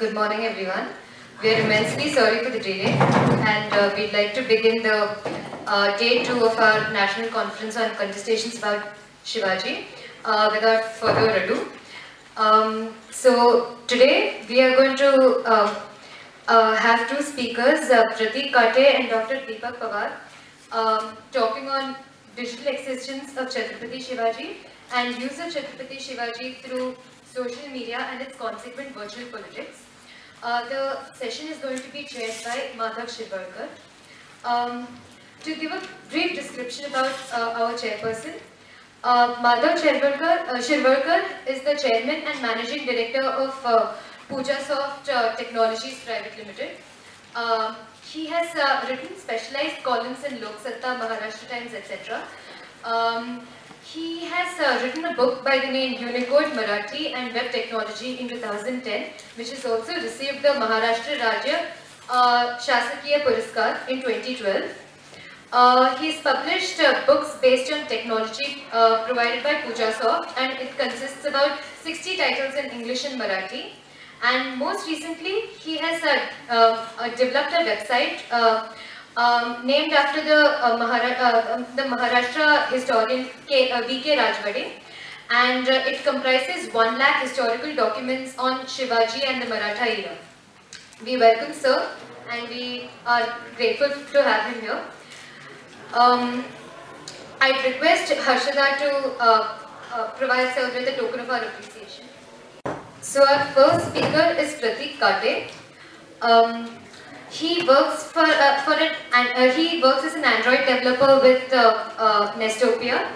Good morning, everyone. We are immensely sorry for the delay, and uh, we'd like to begin the uh, day two of our national conference on contestations about Shivaji uh, without further ado. Um, so today we are going to uh, uh, have two speakers, uh, Pratik Kate and Dr. Deepak Pawar, um, talking on digital existence of Chhatrapati Shivaji and use of Chhatrapati Shivaji through social media and its consequent virtual politics. Uh, the session is going to be chaired by Madhav Shirvarkar. Um, to give a brief description about uh, our chairperson, uh, Madhav Shirvarkar, uh, Shirvarkar is the chairman and managing director of uh, Pujasoft uh, Technologies Private Limited. Uh, he has uh, written specialized columns in Lok Satta, Maharashtra Times, etc. Um, he has uh, written a book by the name Unicode Marathi and Web Technology in 2010, which has also received the Maharashtra Rajya uh, Shasakiya Puraskar in 2012. Uh, he's published uh, books based on technology uh, provided by Pujasoft and it consists about 60 titles in English and Marathi. And most recently, he has uh, uh, developed a website uh, um, named after the, uh, Mahara- uh, um, the Maharashtra historian K, uh, V.K. Rajvade. And uh, it comprises 1 lakh historical documents on Shivaji and the Maratha era. We welcome Sir and we are grateful to have him here. Um, I'd request Harshada to uh, uh, provide Sir with a token of our appreciation. So our first speaker is Pratik Kate. Um, he works for uh, for an and uh, he works as an Android developer with uh, uh, Nestopia.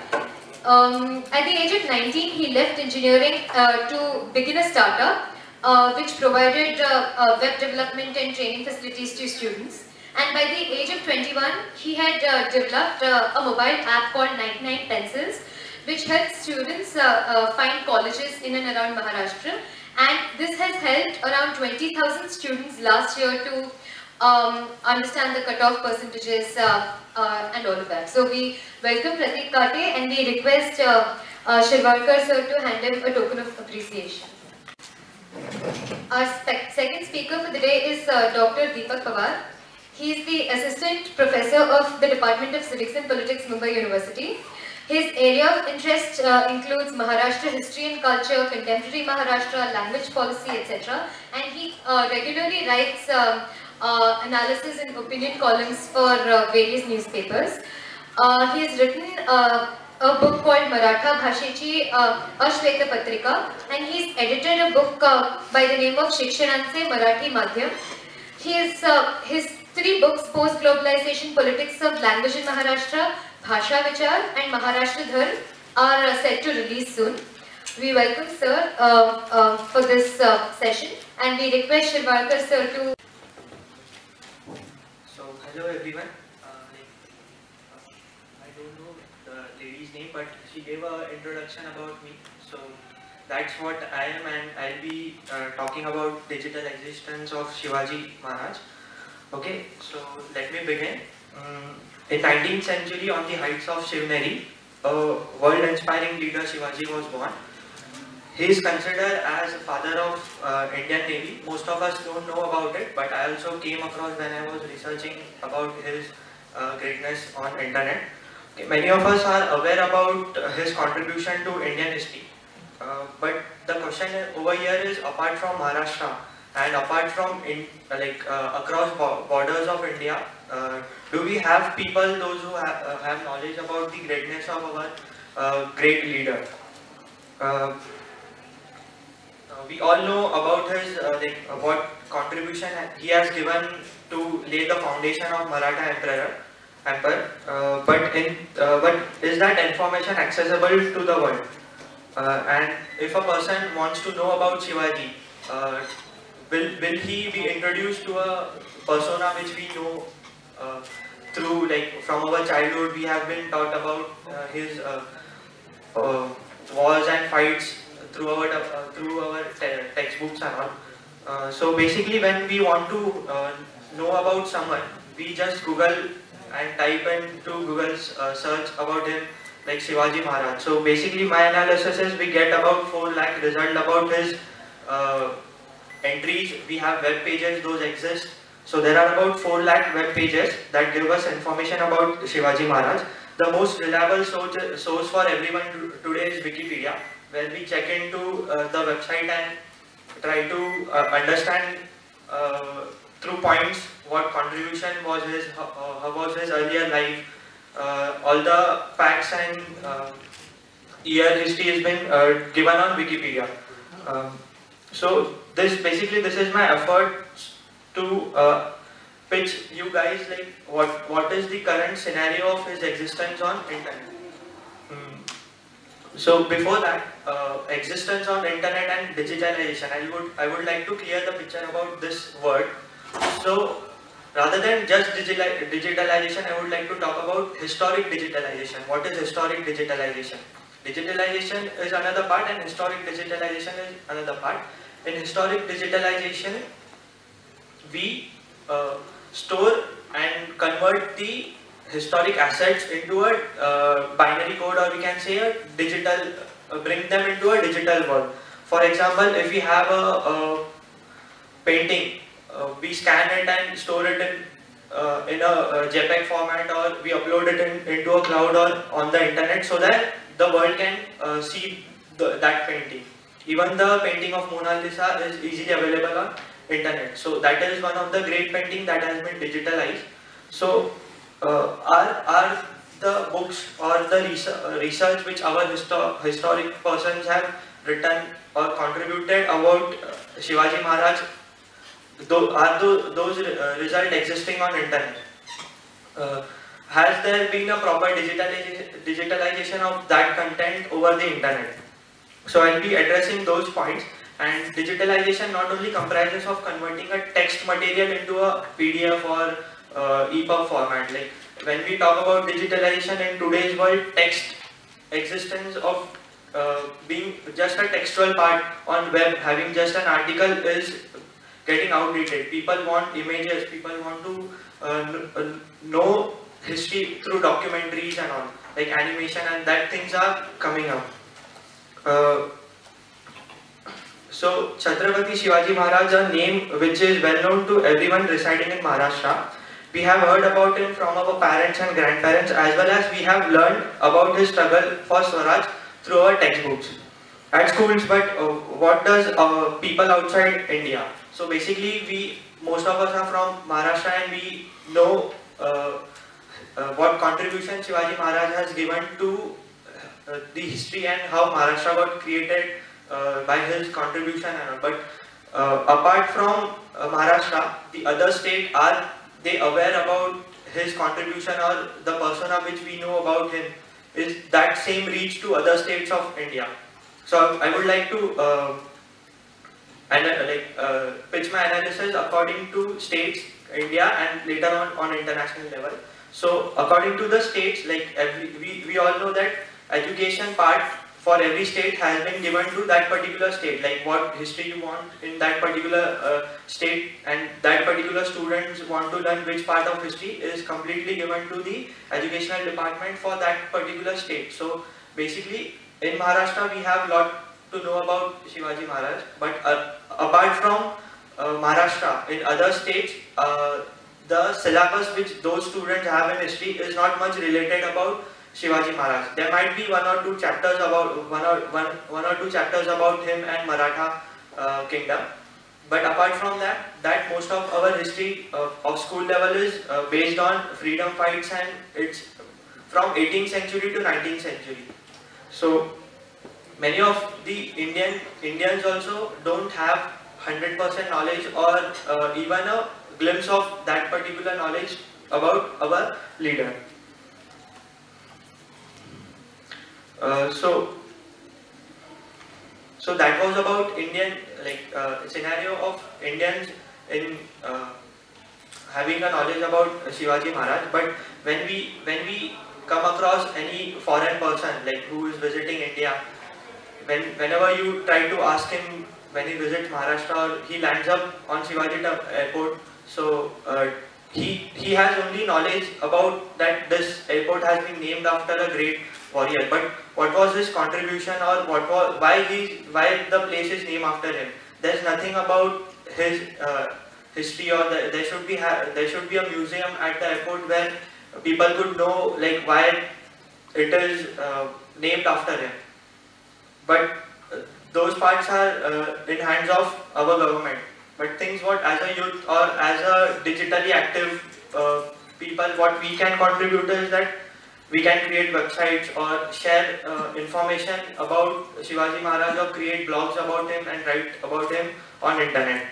Um, at the age of 19, he left engineering uh, to begin a startup uh, which provided web development and training facilities to students. And by the age of 21, he had developed a mobile app called 99 Pencils, which helps students find colleges in and around Maharashtra. And this has helped around 20,000 students last year to um, understand the cutoff percentages uh, uh, and all of that. So we welcome Pratik Kate and we request uh, uh, sir to hand him a token of appreciation. Our spe- second speaker for the day is uh, Dr. Deepak Pawar. He is the Assistant Professor of the Department of Civics and Politics, Mumbai University. His area of interest uh, includes Maharashtra history and culture, contemporary Maharashtra, language policy, etc. And he uh, regularly writes um, uh, analysis and opinion columns for uh, various newspapers. Uh, he has written uh, a book called Maratha Bhashechi uh, Ashweta Patrika and he's edited a book uh, by the name of Shikshananse Marathi Madhyam. His, uh, his three books, Post-Globalization Politics of Language in Maharashtra, Bhasha Vichar and Maharashtra Dharm are set to release soon. We welcome Sir for this session and we request Shirvarkar Sir to hello everyone. Uh, I don't know the lady's name, but she gave a introduction about me. So, that's what I am, and I'll be uh, talking about digital existence of Shivaji Maharaj. Okay, so let me begin. Um, in 19th century, on the heights of Shivneri, a world-inspiring leader Shivaji was born. He is considered as father of uh, Indian Navy. Most of us don't know about it, but I also came across when I was researching about his uh, greatness on internet. Okay, many of us are aware about his contribution to Indian history. Uh, but the question over here is apart from Maharashtra and apart from in, like uh, across borders of India, uh, do we have people those who ha- uh, have knowledge about the greatness of our great leader? Uh, we all know about his uh, like uh, what contribution he has given to lay the foundation of Maratha Emperor. Emperor, but in but is that information accessible to the world? And if a person wants to know about Shivaji, will will he be introduced to a persona which we know uh, through like from our childhood? We have been taught about uh, his uh, wars and fights through our uh, through our textbooks and all. Uh, so basically, when we want to uh, know about someone, we just Google and type into Google's uh, search about him, like Shivaji Maharaj. So basically, my analysis is we get about four lakh result about his uh, entries, we have web pages, those exist. So there are about 4 lakh web pages that give us information about Shivaji Maharaj. The most reliable source, source for everyone today is Wikipedia, where we check into uh, the website and try to uh, understand uh, through points what contribution was his, how, was his earlier life, uh, all the facts and uh, year history has been uh, given on Wikipedia. Um, so this basically this is my effort to pitch you guys like what what is the current scenario of his existence on internet. So before that, uh, existence of internet and digitalization, I would I would like to clear the picture about this word. So rather than just digitalization, I would like to talk about historic digitalization. What is historic digitalization? Digitalization is another part and historic digitalization is another part. In historic digitalization, we uh, store and convert the historic assets into a uh, binary code or we can say a digital, uh, bring them into a digital world. For example, if we have a, a painting, uh, we scan it and store it in uh, in a, JPEG format or we upload it in, into a cloud or on the internet so that the world can uh, see the, that painting. Even the painting of Mona Lisa is easily available on internet. So that is one of the great painting that has been digitalized. So uh, are, are the books or the uh, research which our histo historic persons have written or contributed about uh, Shivaji Maharaj, are those, uh, results existing on internet? Uh, has there been a proper digitalization of that content over the internet? So I'll be addressing those points and digitalization not only comprises of converting a text material into a PDF or uh, EPUB format. Like when we talk about digitalization in today's world, text existence of uh, being just a textual part on web, having just an article is getting outdated. People want images, people want to uh, uh know history through documentaries and all, like animation and that things are coming up. Uh, so Chhatrapati Shivaji Maharaj, a name which is well known to everyone residing in Maharashtra. We have heard about him from our parents and grandparents as well as we have learned about his struggle for Swaraj through our textbooks at schools but uh, what does uh, people outside India? So basically we most of us are from Maharashtra and we know uh, uh, what contribution Shivaji Maharaj has given to uh, the history and how Maharashtra got created uh, by his contribution but apart from Maharashtra the other states are they aware about his contribution or the persona which we know about him is that same reach to other states of India. So I would like to uh, and like uh, pitch my analysis according to states India and later on on international level. So according to the states, like every, we, we all know that education part for every state has been given to that particular state, like what history you want in that particular uh, state and that particular students want to learn which part of history is completely given to the educational department for that particular state. So basically in Maharashtra we have lot to know about Shivaji Maharaj, but uh, apart from uh, Maharashtra, in other states, uh, the syllabus which those students have in history is not much related about Shivaji Maharaj. There might be one or two chapters about one or one one or two chapters about him and Maratha uh, kingdom. But apart from that, that most of our history uh, of school level is uh, based on freedom fights and it's from 18th century to 19th century. So many of the Indian Indians also don't have 100% knowledge or uh, even a glimpse of that particular knowledge about our leader. Uh, so, so that was about Indian like uh, scenario of Indians in uh, having a knowledge about Shivaji Maharaj. But when we when we come across any foreign person like who is visiting India, when whenever you try to ask him when he visits Maharashtra, he lands up on Shivaji Airport so uh, he he has only knowledge about that this airport has been named after a great warrior. But what was his contribution or what was why he why the place is named after him? there's nothing about his uh, history or the, there should be there should be a museum at the airport where people could know like why it is uh, named after him. But uh, those parts are uh, in hands of our government. But things what as a youth or as a digitally active uh, people, what we can contribute is that we can create websites or share uh, information about Shivaji Maharaj or create blogs about him and write about him on internet.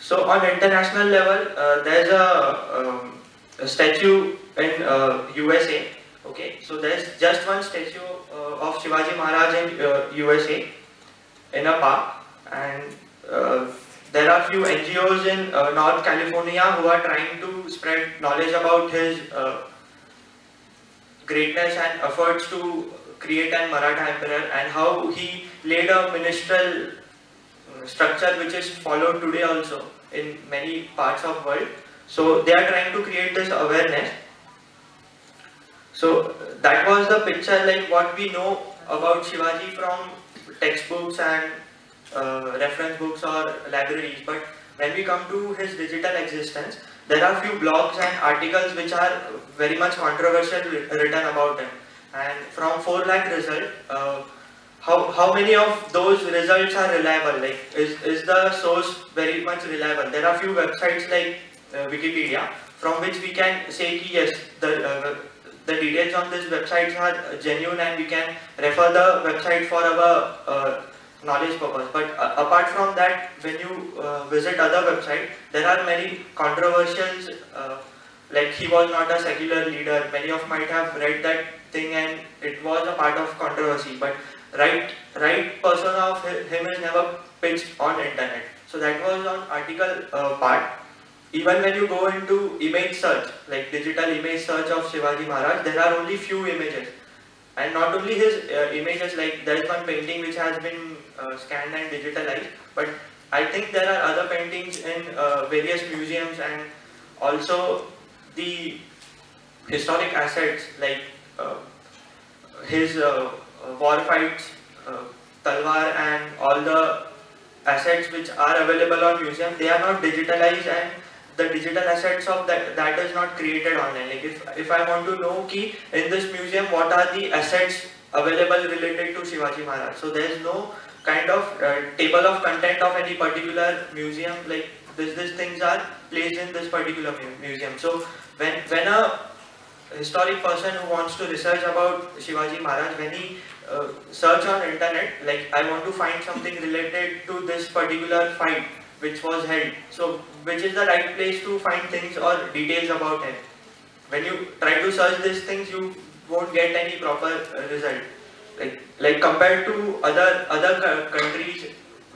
So on international level, uh, there's a, um, a, statue in uh, USA. Okay, so there's just one statue uh, of Shivaji Maharaj in USA uh, in a park, and Uh, there are few NGOs in uh, North California who are trying to spread knowledge about his uh, greatness and efforts to create an Maratha emperor and how he laid a ministerial uh, structure which is followed today also in many parts of world. So they are trying to create this awareness. So that was the picture like what we know about Shivaji from textbooks and uh, reference books or libraries. But when we come to his digital existence, there are few blogs and articles which are very much controversial written about him. And from 4 lakh result, uh, how, how many of those results are reliable? Like, is, is the source very much reliable? There are few websites like uh, Wikipedia from which we can say yes, the, uh, the details on this websites are genuine and we can refer the website for our uh, knowledge purpose. But uh, apart from that, when you uh, visit other websites, there are many controversial, uh, like he was not a secular leader. Many of might have read that thing and it was a part of controversy. But right right persona of him is never pitched on internet. So that was on article uh, part. Even when you go into image search, like digital image search of Shivaji Maharaj, there are only few images. And not only his uh, images, like there is one painting which has been scanned and digitalized, but I think there are other paintings in uh, various museums and also the historic assets like uh, his uh, uh, war fights, uh, talwar and all the assets which are available on museum, they are not digitalized and the digital assets of that that is not created online. Like if if I want to know key in this museum what are the assets available related to Shivaji Maharaj. So there is no kind of uh, table of content of any particular museum like this these things are placed in this particular mu museum. So when when a historic person who wants to research about Shivaji Maharaj, when he uh, search on internet, like I want to find something related to this particular fight which was held. So which is the right place to find things or details about him. When you try to search these things, you won't get any proper uh, result. Like like compared to other other countries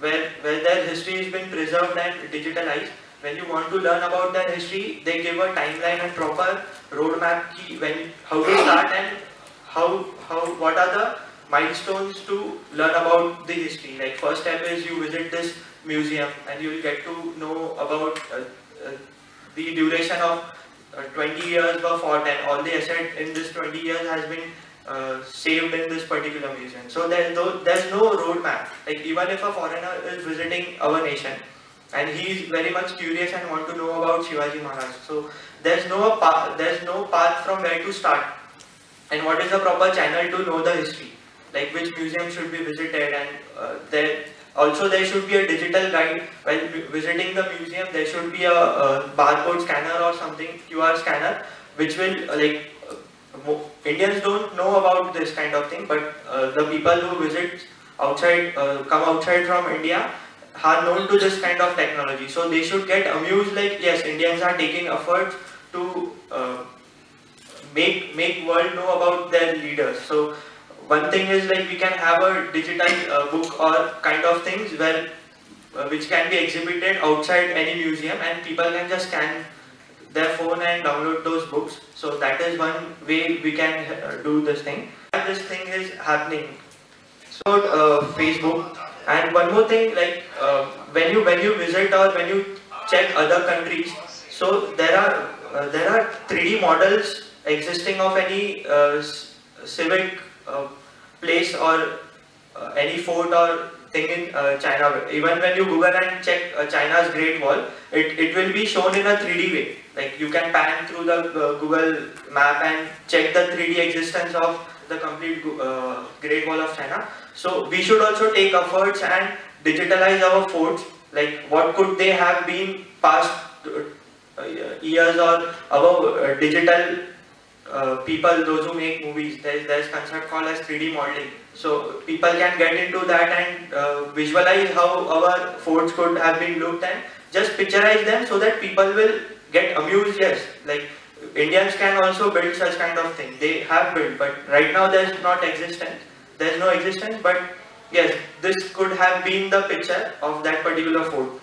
where where their history has been preserved and digitalized, when you want to learn about their history, they give a timeline and proper roadmap when how to start and how how what are the milestones to learn about the history. Like first step is you visit this museum and you will get to know about uh, uh, the duration of uh, 20 years fought and all the asset in this 20 years has been uh, saved in this particular museum. So there's no, there's no roadmap. Like even if a foreigner is visiting our nation, and he is very much curious and want to know about Shivaji Maharaj. So there's no path, there's no path from where to start and what is the proper channel to know the history like which museum should be visited and uh, there also there should be a digital guide while visiting the museum there should be a, a barcode scanner or something QR scanner which will uh, like Indians don't know about this kind of thing but uh, the people who visit outside uh, come outside from India are known to this kind of technology. So they should get amused like, yes, Indians are taking efforts to uh, make make world know about their leaders. So one thing is like we can have a digital uh, book or kind of things where uh, which can be exhibited outside any museum and people can just scan their phone and download those books. So that is one way we can uh, do this thing. And this thing is happening. So uh, Facebook and one more thing, like uh, when you when you visit or when you check other countries, so there are uh, there are 3D models existing of any uh, civic uh, place or any fort or thing in uh, China. Even when you Google and check uh, China's Great Wall, it, it will be shown in a 3D way. Like you can pan through the uh, Google map and check the 3D existence of the complete uh, Great Wall of China. So we should also take efforts and digitalize our forts. Like what could they have been past uh, years or our digital uh, people, those who make movies, there's, there's concept called as 3D modeling. So people can get into that and uh, visualize how our forts could have been looked and just picturize them so that people will get amused, yes. Like Indians can also build such kind of thing. They have built, but right now there's not existence. There's no existence, but yes, this could have been the picture of that particular fort.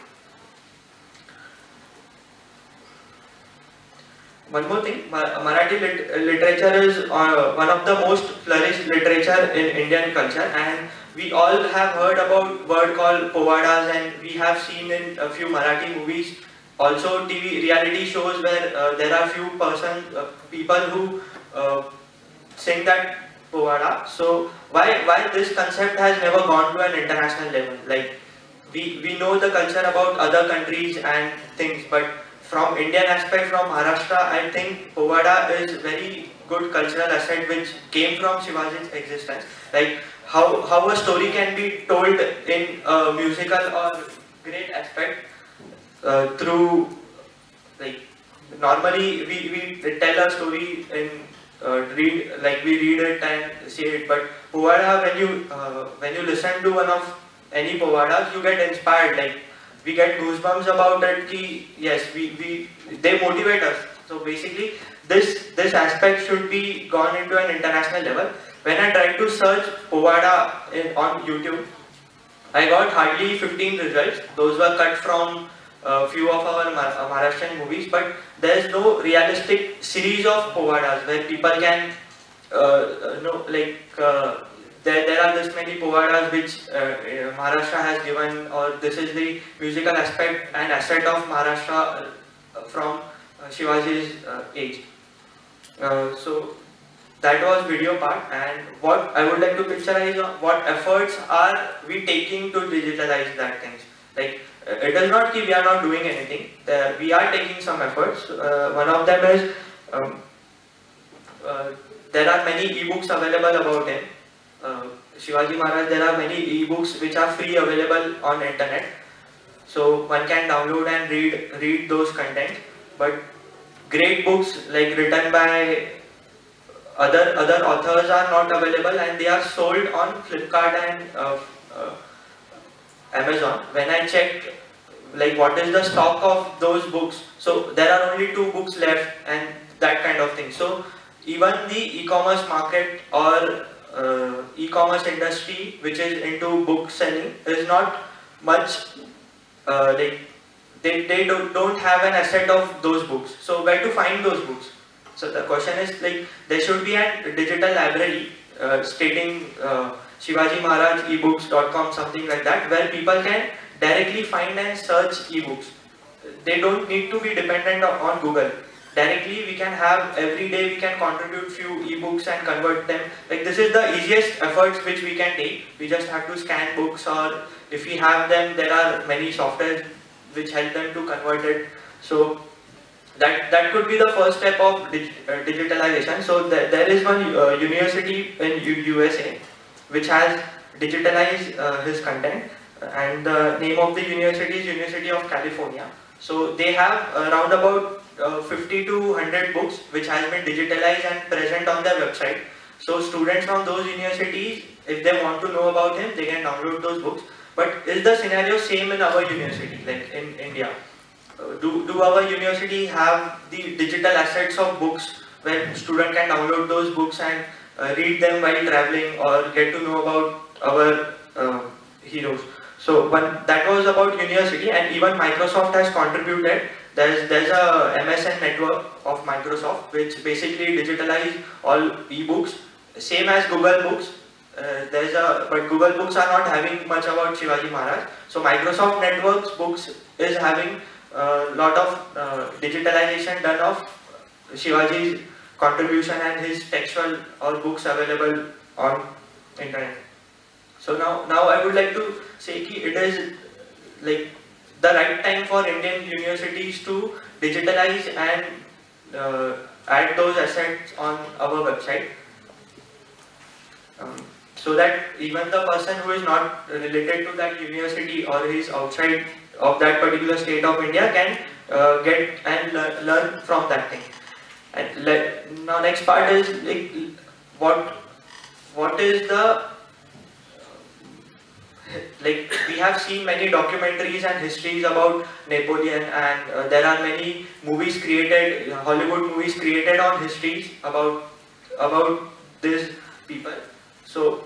One more thing, Marathi lit literature is uh, one of the most flourished literature in Indian culture and we all have heard about word called povadas and we have seen in a few Marathi movies also TV reality shows where uh, there are few person uh, people who uh, sing that povada so why why this concept has never gone to an international level like we we know the culture about other countries and things but from Indian aspect, from Maharashtra, I think Povada is very good cultural asset which came from Shivaji's existence. Like how, how a story can be told in a musical or great aspect through like normally we, we tell a story in uh, read like we read it and say it but Povada when you uh, when you listen to one of any Povadas you get inspired like we get goosebumps about it ki, yes we, we they motivate us. So basically this this aspect should be gone into an international level. When i tried to search povada in, on youtube i got hardly 15 results. Those were cut from uh, few of our uh, Maharashtrian movies but there is no realistic series of povadas where people can uh, know like uh, there, there are this many povadas which uh, uh, Maharashtra has given or this is the musical aspect and asset of Maharashtra uh, from uh, Shivaji's uh, age. Uh, so that was video part and what I would like to picture is what efforts are we taking to digitalize that things. Like it is not that we are not doing anything, we are taking some efforts. one of them is um, there are many ebooks available about him uh, Shivaji Maharaj, there are many e-books which are free available on internet. So one can download and read read those content. But great books like written by other other authors are not available and they are sold on Flipkart and uh, uh, Amazon. When I checked like what is the stock of those books, so there are only two books left and that kind of thing. So even the e-commerce market or uh, e-commerce industry which is into book selling is not much uh, like they, they don't, don't have an asset of those books so where to find those books so the question is like there should be a digital library uh, stating uh, Shivaji Maharaj ebooks.com something like that where people can directly find and search ebooks. They don't need to be dependent on Google. Directly we can have every day we can contribute few ebooks and convert them. Like this is the easiest efforts which we can take. We just have to scan books or if we have them there are many software which help them to convert it. So that that could be the first step of dig, uh, digitalization. So th there is one uh, university in U USA which has digitalized uh, his content and the name of the university is University of California so they have around about uh, 50 to 100 books which has been digitalized and present on their website. So students from those universities, if they want to know about him, they can download those books. But is the scenario same in our university, like in India? Uh, do, do our university have the digital assets of books where student can download those books and uh, read them while traveling or get to know about our uh, heroes? So one, that was about university and even Microsoft has contributed there's, there's a MSN network of Microsoft which basically digitalize all ebooks, same as Google Books. Uh, there's a but Google Books are not having much about Shivaji Maharaj. So Microsoft Networks Books is having a lot of uh, digitalization done of Shivaji's contribution and his textual or books available on internet. So now, now I would like to say that it is like the right time for Indian universities to digitalize and uh, add those assets on our website. Um, so that even the person who is not related to that university or is outside of that particular state of India can uh, get and learn, learn from that thing. And le- now next part is like what what is the like we have seen many documentaries and histories about Napoleon and uh, there are many movies created Hollywood movies created on histories about about these people. So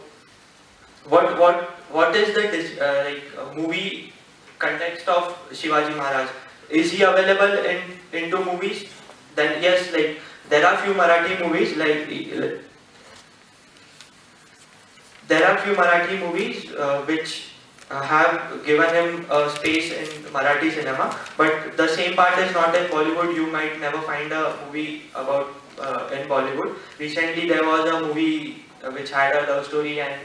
what what what is the uh, like uh, movie context of Shivaji Maharaj? Is he available in into movies then yes like there are few Marathi movies like there are few Marathi movies uh, which uh, have given him a space in Marathi cinema, but the same part is not in Bollywood. You might never find a movie about uh, in Bollywood. Recently, there was a movie uh, which had a love story and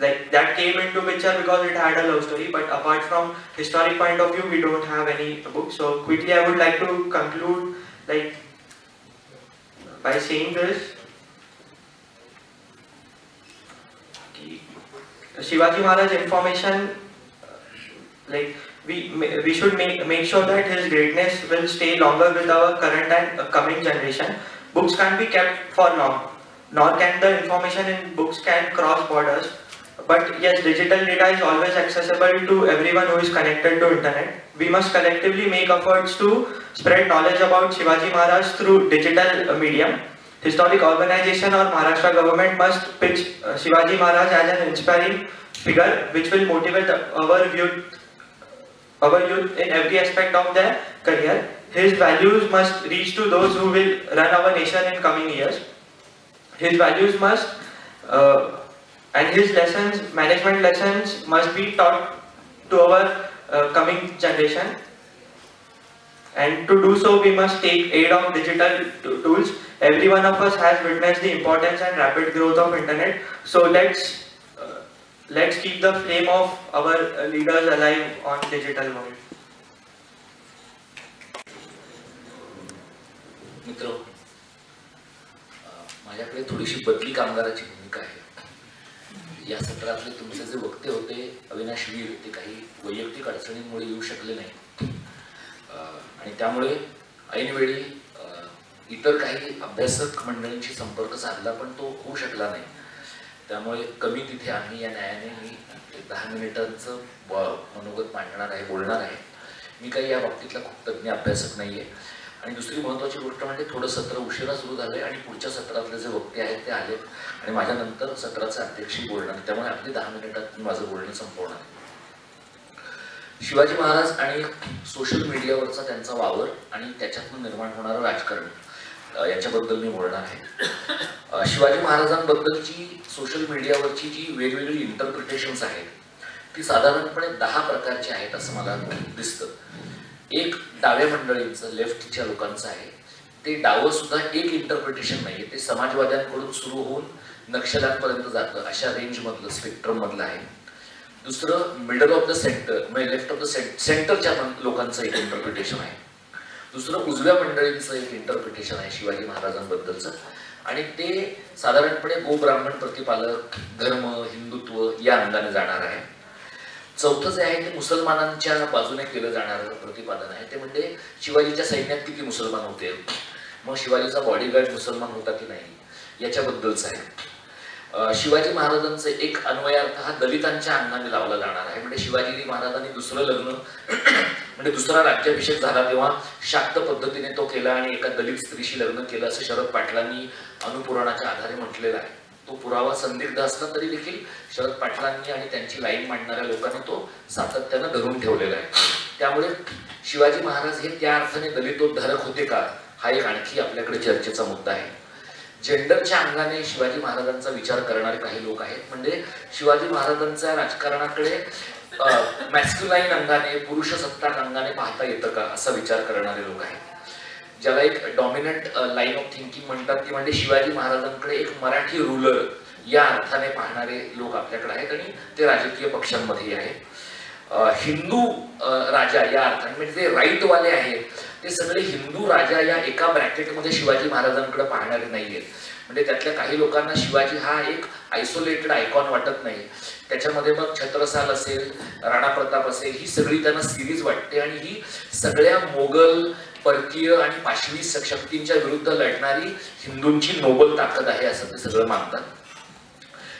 like that came into picture because it had a love story. But apart from historic point of view, we don't have any book So quickly, I would like to conclude like by saying this. Shivaji Maharaj information, like we we should make make sure that his greatness will stay longer with our current and coming generation. Books can't be kept for long, nor can the information in books can cross borders. But yes, digital data is always accessible to everyone who is connected to internet. We must collectively make efforts to spread knowledge about Shivaji Maharaj through digital medium. Historic organization or Maharashtra government must pitch Shivaji Maharaj as an inspiring figure which will motivate our youth, our youth in every aspect of their career. His values must reach to those who will run our nation in coming years. His values must uh, and his lessons, management lessons must be taught to our uh, coming generation. And to do so, we must take aid of digital tools every one of us has witnessed the importance and rapid growth of internet so let's uh, let's keep the flame of our leaders alive on digital world मित्र माझ्याकडे थोडीशी बदली कामगाराची भूमिका आहे या सत्रातले तुमचे जे वक्ते होते अविनाश वीर ते काही वैयक्तिक अडचणींमुळे येऊ शकले नाही. आणि त्यामुळे ऐनवेळी इतर काही अभ्यासक मंडळींशी संपर्क साधला पण तो होऊ शकला नाही. त्यामुळे कमी तिथे आम्ही या न्यायाने मी दहा मिनिटांचं मनोगत मांडणार आहे बोलणार आहे. मी काही या बाबतीतला खूप तज्ज्ञ अभ्यासक नाही आहे आणि दुसरी महत्त्वाची गोष्ट म्हणजे थोडं सत्र उशिरा सुरू झालं आहे आणि पुढच्या सत्रातले जे वक्ते आहेत ते आले आणि माझ्यानंतर सत्राचे अध्यक्षही बोलणार. त्यामुळे अगदी दहा मिनिटात मी माझं बोलणे संपवणार आहे. शिवाजी महाराज आणि सोशल मीडियावरचा त्यांचा वावर आणि त्याच्यातून निर्माण होणारं राजकारण याच्याबद्दल मी बोलणार आहे. शिवाजी महाराजांबद्दलची सोशल मीडियावरची जी वेगवेगळी इंटरप्रिटेशन्स आहेत ती साधारणपणे दहा प्रकारची आहेत असं मला दिसतं. एक डाव्या मंडळींचं लेफ्टच्या लोकांचं आहे. ते डावं सुद्धा एक इंटरप्रिटेशन नाही ते समाजवाद्यांकडून सुरू होऊन नक्षल्यांपर्यंत जातं अशा रेंजमधलं स्पेक्ट्रममधलं आहे. दुसरं मिडल ऑफ द सेंटर म्हणजे लेफ्ट ऑफ द सेंटरच्या लोकांचं एक इंटरप्रिटेशन आहे. दुसरं उजव्या मंडळींचं एक इंटरप्रिटेशन आहे शिवाजी महाराजांबद्दलचं. आणि ते साधारणपणे गोब्राह्मण प्रतिपालक धर्म हिंदुत्व या अंगाने जाणार आहे. चौथं जे आहे ते मुसलमानांच्या बाजूने केलं जाणारं प्रतिपादन आहे ते म्हणजे शिवाजीच्या सैन्यात किती मुसलमान होते? मग शिवाजीचा बॉडीगार्ड मुसलमान होता की नाही? याच्याबद्दलच आहे. शिवाजी महाराजांचं एक अन्वयार्थ हा दलितांच्या अंगाने लावला जाणार आहे. म्हणजे शिवाजी महाराजांनी दुसरं लग्न म्हणजे दुसरा राज्याभिषेक झाला तेव्हा शाक्त पद्धतीने तो केला आणि एका दलित स्त्रीशी लग्न केलं असं शरद पाटलांनी अनुपुराणाच्या आधारे म्हटलेलं आहे. तो पुरावा संदिग्ध असला तरी देखील शरद पाटलांनी आणि त्यांची लाईन मांडणाऱ्या लोकांनी तो सातत्यानं धरून ठेवलेला आहे. त्यामुळे शिवाजी महाराज हे त्या अर्थाने दलितोद्धारक होते का हा एक आणखी आपल्याकडे चर्चेचा मुद्दा आहे. जेंडरच्या अंगाने शिवाजी महाराजांचा विचार करणारे काही लोक आहेत. म्हणजे शिवाजी महाराजांच्या राजकारणाकडे मॅस्क्युलाईन अंगाने पुरुष सत्ता अंगाने पाहता येतं का असा विचार करणारे लोक आहेत. ज्याला एक डॉमिनंट लाईन ऑफ थिंकिंग म्हणतात ती म्हणजे शिवाजी महाराजांकडे एक मराठी रुलर या अर्थाने पाहणारे लोक आपल्याकडे आहेत आणि ते राजकीय पक्षांमध्येही आहेत. हिंदू राजा या अर्थाने म्हणजे जे राईटवाले आहेत ते सगळे हिंदू राजा या एका ब्रॅकेटमध्ये शिवाजी महाराजांकडे पाहणारे नाही आहेत म्हणजे त्यातल्या काही लोकांना शिवाजी हा एक आयसोलेटेड आयकॉन वाटत नाही. त्याच्यामध्ये मग छत्रसाल असेल राणा प्रताप असेल ही सगळी त्यांना सिरीज वाटते आणि ही सगळ्या मोगल परकीय आणि पाशवी शक्तींच्या विरुद्ध लढणारी हिंदूंची नोबल ताकद आहे असं ते सगळं मानतात.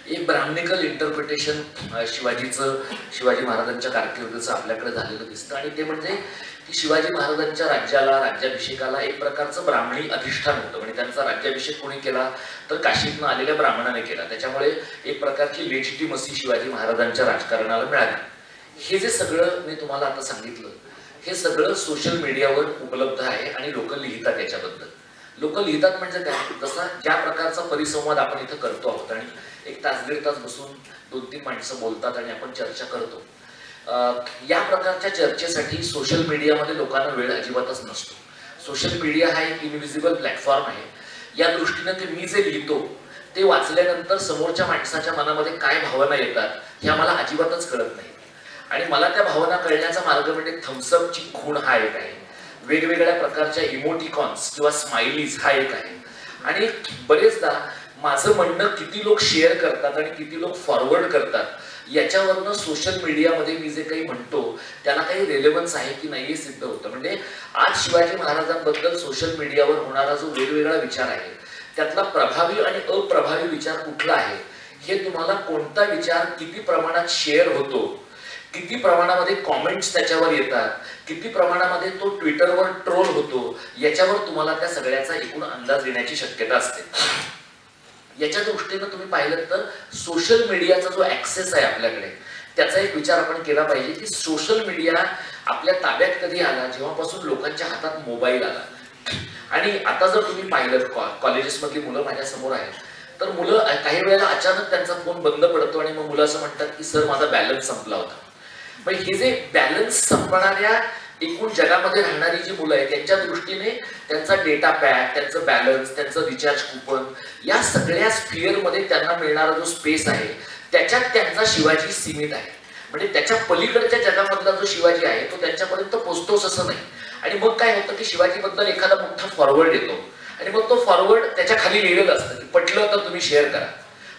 एक ब्राह्मणिकल इंटरप्रिटेशन शिवाजीचं शिवाजी महाराजांच्या कारकिर्दीचं आपल्याकडे झालेलं दिसतं आणि ते म्हणजे की शिवाजी महाराजांच्या राज्याला राज्याभिषेकाला एक प्रकारचं ब्राह्मणी अधिष्ठान होतं. म्हणजे त्यांचा राज्याभिषेक कोणी केला तर काशीतनं आलेल्या ब्राह्मणाने केला. त्याच्यामुळे एक प्रकारची लेजिटिमसी शिवाजी महाराजांच्या राजकारणाला मिळाली. हे जे सगळं मी तुम्हाला आता सांगितलं हे सगळं सोशल मीडियावर उपलब्ध आहे आणि लोक लिहितात याच्याबद्दल. लोक लिहितात म्हणजे काय? तसा ज्या प्रकारचा परिसंवाद आपण इथं करतो आहोत आणि एक तास दीड तास बसून दोन तीन माणसं बोलतात आणि आपण चर्चा करतो या प्रकारच्या चर्चेसाठी सोशल मीडियामध्ये लोकांना वेळ अजिबातच नसतो. सोशल मीडिया हा एक इनविजिबल प्लॅटफॉर्म आहे. या दृष्टीनं ते मी जे लिहितो ते वाचल्यानंतर समोरच्या माणसाच्या मनामध्ये काय भावना येतात हे आम्हाला अजिबातच कळत नाही. आणि मला त्या भावना कळण्याचा मार्ग म्हणजे थम्सअपची खूण हा एक आहे. वेगवेगळ्या प्रकारच्या इमोटिकॉन्स किंवा स्माइलीज हा एक आहे. आणि बरेचदा माझं म्हणणं किती लोक शेअर करतात आणि किती लोक फॉरवर्ड करतात याच्यावरनं सोशल मीडियामध्ये मी जे काही म्हणतो त्याला काही रेलेव्हन्स आहे की नाही हे सिद्ध होतं. म्हणजे आज शिवाजी महाराजांबद्दल सोशल मीडियावर होणारा जो वेगवेगळा विचार आहे त्यातला प्रभावी आणि अप्रभावी विचार कुठला आहे हे तुम्हाला कोणता विचार किती प्रमाणात शेअर होतो किती प्रमाणामध्ये कॉमेंट्स त्याच्यावर येतात किती प्रमाणामध्ये तो ट्विटरवर ट्रोल होतो याच्यावर तुम्हाला त्या सगळ्याचा एकूण अंदाज येण्याची शक्यता असते. याच्या दृष्टीनं तुम्ही पाहिलं तर सोशल मीडियाचा जो ऍक्सेस आहे आपल्याकडे त्याचा एक विचार आपण केला पाहिजे की सोशल मीडिया आपल्या ताब्यात कधी आला जेव्हापासून लोकांच्या हातात मोबाईल आला. आणि आता जर तुम्ही पाहिलं कॉलेजेसमधली मुलं माझ्यासमोर आहेत तर मुलं काही वेळेला अचानक त्यांचा फोन बंद पडतो आणि मग मुलं असं म्हणतात की सर माझा बॅलन्स संपला होता. मग हे जे बॅलन्स संपणाऱ्या एकूण जगामध्ये राहणारी जी मुलं आहेत त्यांच्या दृष्टीने त्यांचा डेटा पॅक त्यांचं बॅलन्स त्यांचं रिचार्ज कुपन या सगळ्या स्फिअरमध्ये त्यांना मिळणारा जो स्पेस आहे त्याच्यात त्यांचा शिवाजी सीमित आहे. म्हणजे त्याच्या पलीकडच्या जगामधला जो शिवाजी आहे तो त्यांच्यापर्यंत पोचतोच असं नाही. आणि मग काय होतं की शिवाजीबद्दल एखादा मोठा फॉरवर्ड येतो. आणि मग तो फॉरवर्ड त्याच्याखाली लिहिलेलं असतं की पटलं तर तुम्ही शेअर करा.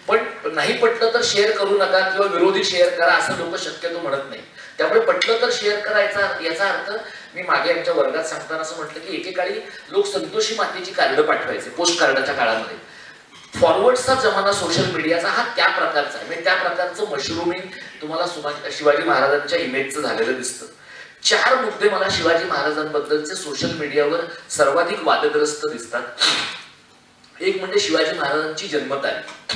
पण नाही पटलं तर शेअर करू नका किंवा विरोधी शेअर करा असं लोक शक्यतो म्हणत नाही. त्यामुळे पटलं तर शेअर करायचा याचा अर्थ मी मागे आमच्या वर्गात सांगताना असं म्हटलं की एकेकाळी लोक संतोषी मातेची कार्ड पाठवायचे पोस्ट कार्डाच्या काळामध्ये फॉरवर्डचा जमाना सोशल मीडियाचा हा त्या प्रकारचा आहे. म्हणजे त्या प्रकारचं मशरूमिंग तुम्हाला शिवाजी महाराजांच्या इमेजचं झालेलं दिसतं. चार मुद्दे मला शिवाजी महाराजांबद्दलचे सोशल मीडियावर सर्वाधिक वादग्रस्त दिसतात. एक म्हणजे शिवाजी महाराजांची जन्मतारीख.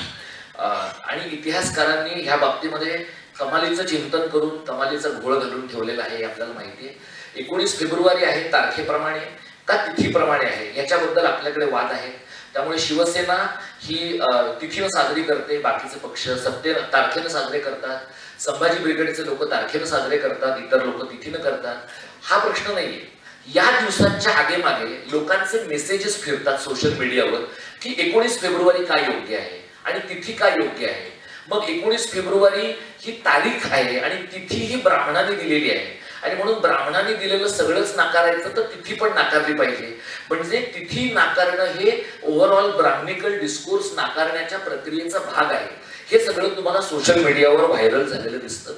आणि इतिहासकारांनी ह्या बाबतीमध्ये कमालीचं चिंतन करून कमालीचा घोळ घालून ठेवलेला आहे हे आपल्याला माहिती आहे. एकोणीस फेब्रुवारी आहे तारखेप्रमाणे का तिथीप्रमाणे आहे? याच्याबद्दल आपल्याकडे वाद आहे. त्यामुळे शिवसेना ही तिथीनं साजरी करते बाकीचे पक्ष सत्ते तारखेनं साजरे करतात. संभाजी ब्रिगेडचे लोक तारखेनं साजरे करतात इतर लोक तिथीनं करतात. हा प्रश्न नाहीये. या दिवसांच्या आगेमागे लोकांचे मेसेजेस फिरतात सोशल मीडियावर की एकोणीस फेब्रुवारी काय योग्य आहे? आणि तिथी काय योग्य आहे? मग एकोणीस फेब्रुवारी ही तारीख आहे आणि तिथी ही ब्राह्मणाने दिलेली आहे. आणि म्हणून ब्राह्मणाने दिलेलं सगळंच नाकारायचं तर तिथी पण नाकारली पाहिजे. म्हणजे तिथी नाकारणं हे ओव्हरऑल ब्राह्मणिकल डिस्कोर्स नाकारण्याच्या प्रक्रियेचा भाग आहे. हे सगळं तुम्हाला सोशल मीडियावर व्हायरल झालेलं दिसतं.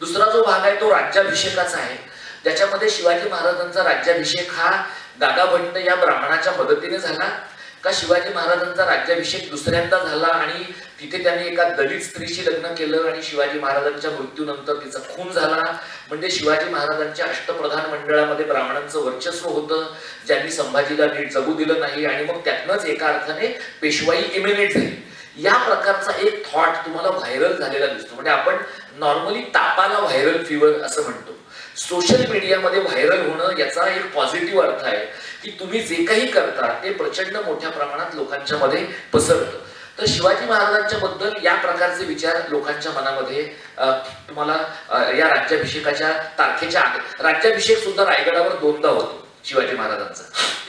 दुसरा जो भाग आहे तो राज्याभिषेकाचा आहे. ज्याच्यामध्ये शिवाजी महाराजांचा राज्याभिषेक हा दादाभट्ट या ब्राह्मणाच्या मदतीने झाला. का शिवाजी महाराजांचा राज्याभिषेक दुसऱ्यांदा झाला आणि तिथे त्यांनी एका दलित स्त्रीशी लग्न केलं आणि शिवाजी महाराजांच्या मृत्यूनंतर तिचा खून झाला. म्हणजे शिवाजी महाराजांच्या अष्टप्रधान मंडळामध्ये ब्राह्मणांचं वर्चस्व होतं. ज्यांनी संभाजीला नीट जगू दिलं नाही आणि मग त्यातनंच एका अर्थाने पेशवाई इमिनेट झाली. या प्रकारचा एक थॉट तुम्हाला व्हायरल झालेला दिसतो. म्हणजे आपण नॉर्मली तापाला व्हायरल फिवर असं म्हणतो. सोशल मीडियामध्ये व्हायरल होणं याचा एक पॉझिटिव्ह अर्थ आहे की तुम्ही जे काही करता ते प्रचंड मोठ्या प्रमाणात लोकांच्या मध्ये पसरतं. तर शिवाजी महाराजांच्या बद्दल या प्रकारचे विचार लोकांच्या मनामध्ये तुम्हाला या राज्याभिषेकाच्या तारखेच्या राज्याभिषेक सुद्धा रायगडावर दोनदा होतो शिवाजी महाराजांचा.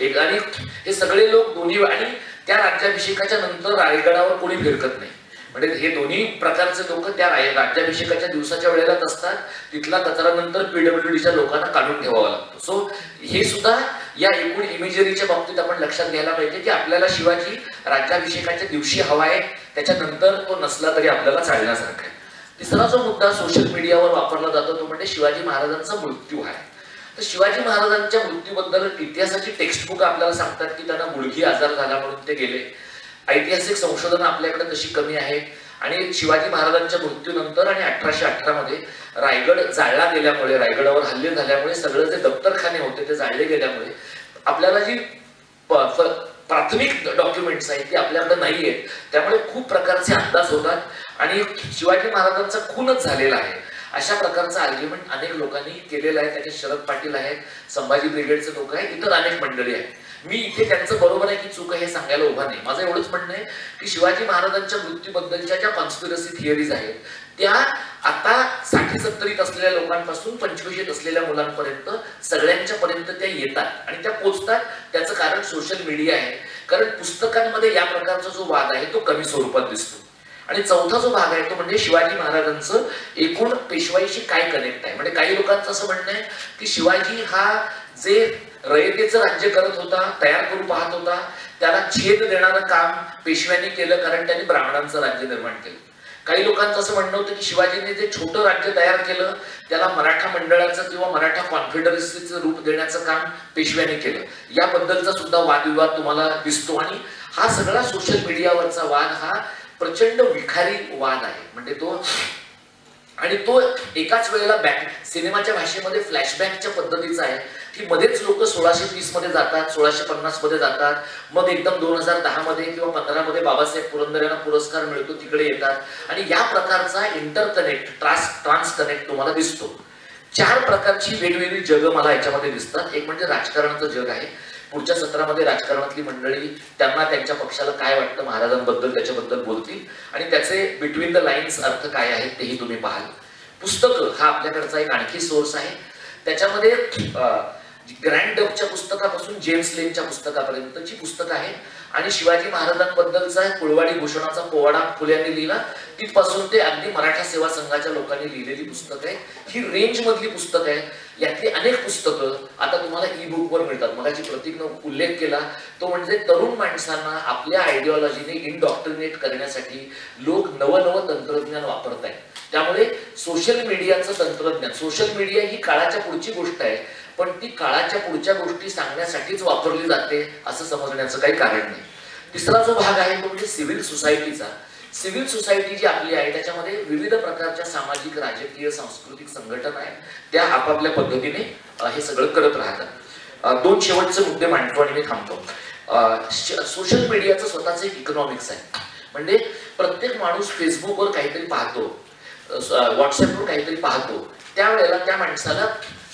एक आणि हे सगळे लोक दोन्ही आणि त्या राज्याभिषेकाच्या नंतर रायगडावर कोणी फिरकत नाही. म्हणजे हे दोन्ही प्रकारचे लोक त्या राज्याभिषेकाच्या दिवसाच्या वेळेलाच असतात. तिथला कचरा नंतर पीडब्ल्यूडीच्या लोकांना काढून ठेवावा लागतो. सो हे सुद्धा या एकूण इमेजरीच्या बाबतीत आपण लक्षात घ्यायला पाहिजे की आपल्याला शिवाजी राज्याभिषेकाच्या दिवशी हवा आहे. त्याच्यानंतर तो नसला तरी आपल्याला चालण्यासारखा आहे. तिसरा जो मुद्दा सोशल मीडियावर वापरला जातो तो म्हणजे शिवाजी महाराजांचा मृत्यू आहे. तर शिवाजी महाराजांच्या मृत्यूबद्दल इतिहासाची टेक्स्टबुक आपल्याला सांगतात की त्यांना मुलगी आजार झाला म्हणून ते गेले. ऐतिहासिक संशोधन आपल्याकडे तशी कमी आहेत. आणि शिवाजी महाराजांच्या मृत्यूनंतर आणि अठराशे अठरा मध्ये रायगड जाळला गेल्यामुळे रायगडावर हल्ले झाल्यामुळे सगळं जे दप्तरखाने होते ते जाळले गेल्यामुळे आपल्याला जी प- प्राथमिक डॉक्युमेंट्स आहेत ती आपल्याकडे नाही आहेत. त्यामुळे खूप प्रकारचे अंदाज होतात आणि शिवाजी महाराजांचा खूनच झालेला आहे. अशा प्रकारचा आर्ग्युमेंट अनेक लोकांनी केलेला आहे. त्याचे शरद पाटील आहेत संभाजी ब्रिगेडचे लोक आहेत इतर अनेक मंडळी आहेत. मी इथे त्यांचं बरोबर आहे की चूक आहे हे सांगायला उभा नाही. माझं एवढंच म्हणणं आहे की शिवाजी महाराजांच्या मृत्यूबद्दलच्या ज्या कॉन्स्पिरसी थिअरीज आहेत त्या आता साठी सत्तरीत असलेल्या लोकांपासून पंचवीशीत असलेल्या मुलांपर्यंत सगळ्यांच्या पर्यंत त्या येतात आणि त्या पोचतात. त्याचं कारण सोशल मीडिया आहे. कारण पुस्तकांमध्ये या प्रकारचा जो वाद आहे तो कमी स्वरूपात दिसतो. आणि चौथा जो भाग आहे तो म्हणजे शिवाजी महाराजांचं एकूण पेशवाईशी काय कनेक्ट आहे? म्हणजे काही लोकांचं असं म्हणणं आहे की शिवाजी हा जे रयतेचं राज्य करत होता तयार करून पाहत होता. त्याला छेद देणारं काम पेशव्यांनी केलं कारण त्यांनी ब्राह्मणांचं राज्य निर्माण केलं. काही लोकांचं असं म्हणणं होतं की शिवाजीने जे छोटं राज्य तयार केलं त्याला मराठा मंडळाचं किंवा मराठा कॉन्फेडरसीचं रूप देण्याचं काम पेशव्याने केलं. याबद्दलचा सुद्धा वादविवाद तुम्हाला दिसतो. आणि हा सगळा सोशल मीडियावरचा वाद हा प्रचंड विखारी वाद आहे. म्हणजे तो आणि तो एकाच वेळेला बॅक सिनेमाच्या भाषेमध्ये फ्लॅशबॅकच्या पद्धतीचा आहे. की मध्येच लोक सोळाशे तीसमध्ये जातात सोळाशे पन्नासमध्ये जातात. मग एकदम दोन हजार दहा मध्ये किंवा पंधरा मध्ये बाबासाहेब पुरंदर यांना पुरस्कार मिळतो तिकडे येतात. आणि या प्रकारचा इंटरकनेक्ट ट्रान्स ट्रान्स कनेक्ट तुम्हाला दिसतो. चार प्रकारची वेगवेगळी जग मला याच्यामध्ये दिसतात. एक म्हणजे राजकारणाचं जग आहे. पुढच्या सत्रामध्ये राजकारणातली मंडळी त्यांना त्यांच्या पक्षाला काय वाटतं महाराजांबद्दल त्याच्याबद्दल बोलतील. आणि त्याचे बिटवीन द लाईन्स अर्थ काय आहेत तेही तुम्ही पाहाल. पुस्तकं हा आपल्याकडचा एक आणखी सोर्स आहे. त्याच्यामध्ये ग्रँड डबच्या पुस्तकापासून जेम्स लेनच्या पुस्तकापर्यंतची पुस्तकं आहे आणि शिवाजी महाराजांबद्दलचा कुळवाडी भूषणाचा पोवाडा फुल्यांनी लिहिला. तिथपासून ते अगदी मराठा सेवा संघाच्या लोकांनी लिहिलेली पुस्तकं आहे ही रेंज मधली पुस्तक आहे यातली अनेक पुस्तकं आता तुम्हाला ई बुकवर मिळतात. मगाची प्रतीकनं उल्लेख केला. तो म्हणजे तरुण माणसांना आपल्या आयडिओलॉजीने इनडॉक्ट्रिनेट करण्यासाठी लोक नवनवं तंत्रज्ञान वापरत आहेत त्यामुळे सोशल मीडियाचं तंत्रज्ञान सोशल मीडिया ही काळाच्या पुढची गोष्ट आहे. पण ती काळाच्या पुढच्या गोष्टी सांगण्यासाठीच वापरली जाते असं समजण्याचं काही कारण नाही. तिसरा जो भाग आहे तो म्हणजे सिव्हिल सोसायटीचा. सिव्हिल सोसायटी जी आपली आहे त्याच्यामध्ये विविध प्रकारच्या सामाजिक राजकीय सांस्कृतिक संघटना आहेत. त्या आपापल्या पद्धतीने हे सगळं करत राहतात. दोन शेवटचे मुद्दे मांडतो आणि मी थांबतो. सोशल मीडियाचं स्वतःचं एक इकॉनॉमिक्स आहे. म्हणजे प्रत्येक माणूस फेसबुकवर काहीतरी पाहतो व्हॉट्सअपवर काहीतरी पाहतो. त्यावेळेला त्या माणसाला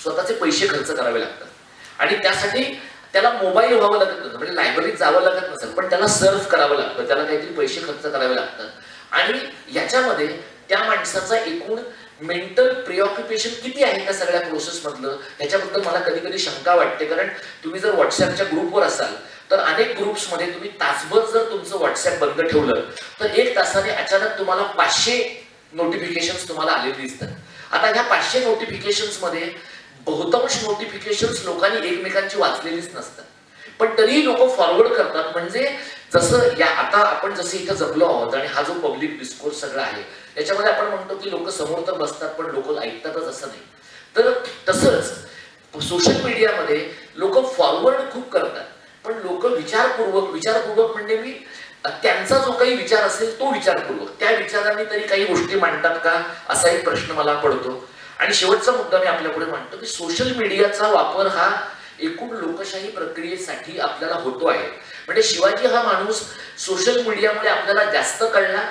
स्वतःचे पैसे खर्च करावे लागतात. आणि त्यासाठी त्याला मोबाईल व्हावं लागत नसतं म्हणजे लायब्ररीत जावं लागत नसेल पण त्याला सर्व करावं लागतं. त्याला काहीतरी पैसे खर्च करावे लागतात. आणि याच्यामध्ये त्या माणसाचा एकूण मेंटल प्रिऑक्युपेशन किती आहे त्या सगळ्या प्रोसेस मधलं ह्याच्याबद्दल मला कधी कधी शंका वाटते. कारण तुम्ही जर व्हॉट्सअपच्या ग्रुपवर असाल तर अनेक ग्रुप्समध्ये तुम्ही तासभर जर तुमचं व्हॉट्सअप बंद ठेवलं तर एक तासाने अचानक तुम्हाला पाचशे नोटिफिकेशन तुम्हाला आलेले दिसतात. आता ह्या पाचशे नोटिफिकेशन्समध्ये मध्ये बहुतांश नोटिफिकेशन लोकांनी एकमेकांची वाचलेलीच नसतात. पण तरीही लोक फॉरवर्ड करतात. म्हणजे जसं या आता आपण जसं इथं जगलो आहोत आणि हा जो पब्लिक डिस्कोर्स सगळा आहे याच्यामध्ये आपण म्हणतो की लोक समोर तर बसतात पण लोक ऐकतातच असं नाही. तर तसंच सोशल मीडियामध्ये लोक फॉरवर्ड खूप करतात. पण लोक विचारपूर्वक विचारपूर्वक म्हणजे मी त्यांचा जो काही विचार असेल तो विचारपूर्वक. त्या विचाराने तरी काही गोष्टी मांडतात का? असा एक प्रश्न मला पडतो. आणि शेवटचा मुद्दा मी आपल्या पुढे मांडतो की सोशल मीडियाचा वापर हा एकूण लोकशाही प्रक्रियेसाठी आपल्याला होतो आहे. म्हणजे शिवाजी हा माणूस सोशल मीडियामुळे आपल्याला जास्त कळला